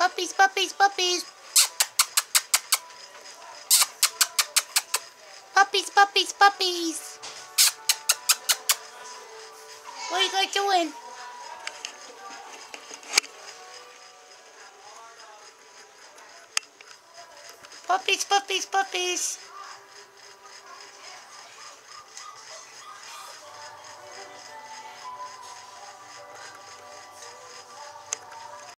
Puppies, puppies, puppies. Puppies, puppies, puppies. What are you guys doing? Puppies, puppies, puppies.